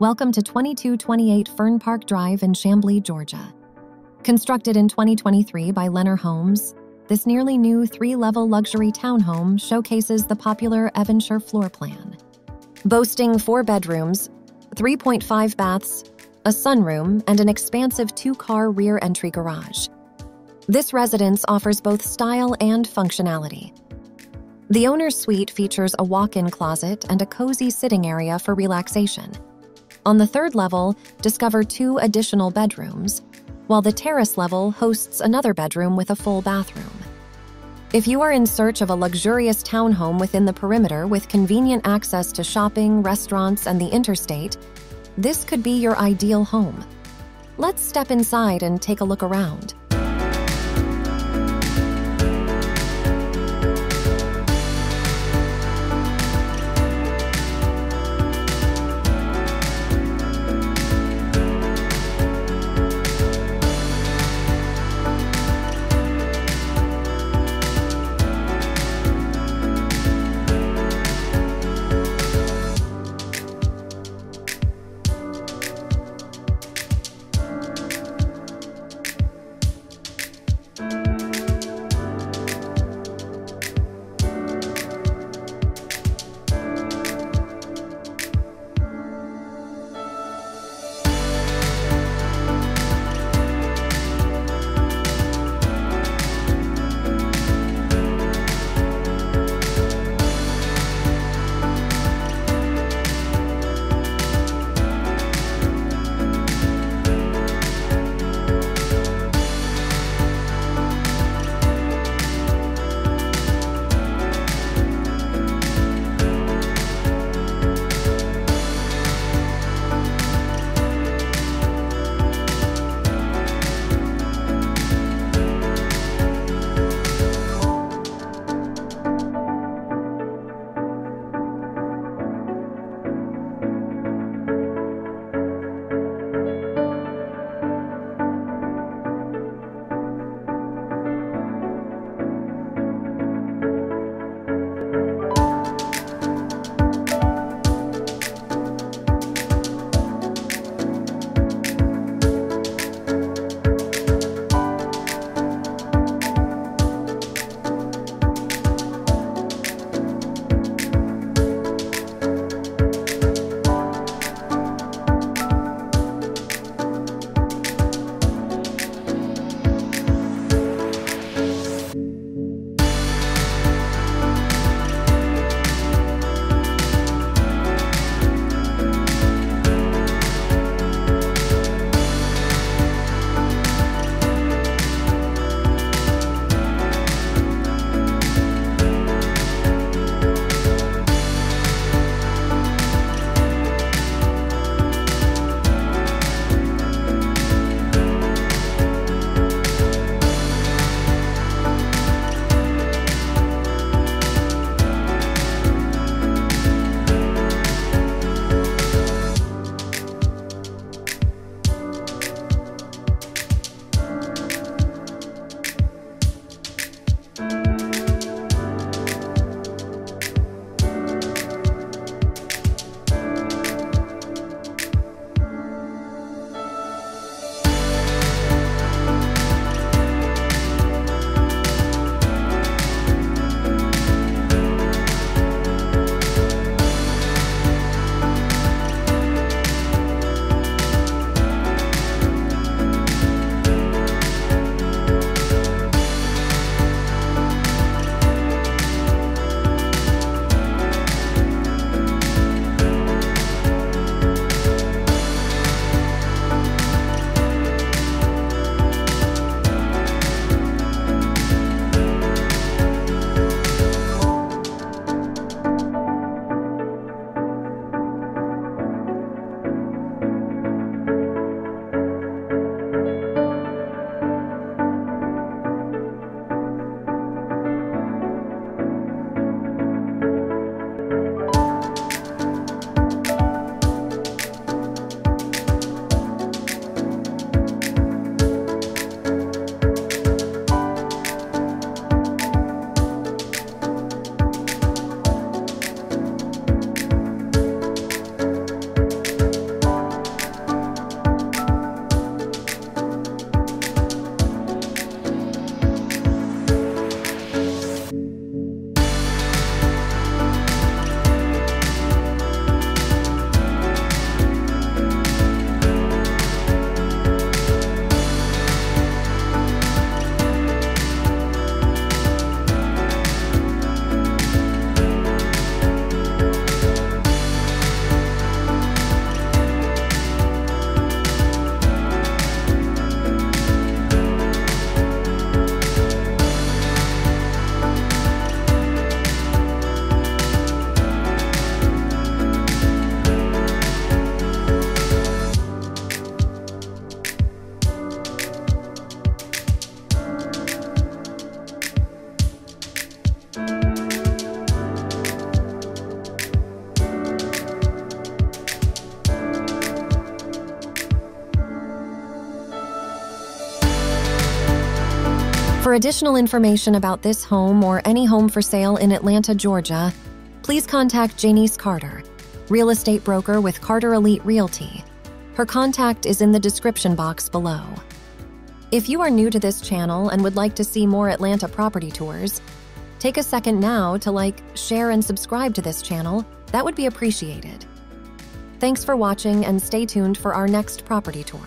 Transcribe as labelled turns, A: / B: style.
A: Welcome to 2228 Fern Park Drive in Chamblee, Georgia. Constructed in 2023 by Lennar Homes, this nearly new three level luxury townhome showcases the popular Evernshire floor plan. Boasting four bedrooms, 3.5 baths, a sunroom, and an expansive two car rear entry garage. This residence offers both style and functionality. The owner's suite features a walk in closet and a cozy sitting area for relaxation. On the third level, discover two additional bedrooms, while the terrace level hosts another bedroom with a full bathroom. If you are in search of a luxurious townhome within the perimeter with convenient access to shopping, restaurants, and the interstate, this could be your ideal home. Let's step inside and take a look around. Additional information about this home or any home for sale in Atlanta, Georgia, please contact Janice Carter, real estate broker with Carter Elite Realty. Her contact is in the description box below. If you are new to this channel and would like to see more Atlanta property tours, take a second now to like, share, and subscribe to this channel. That would be appreciated. Thanks for watching and stay tuned for our next property tour.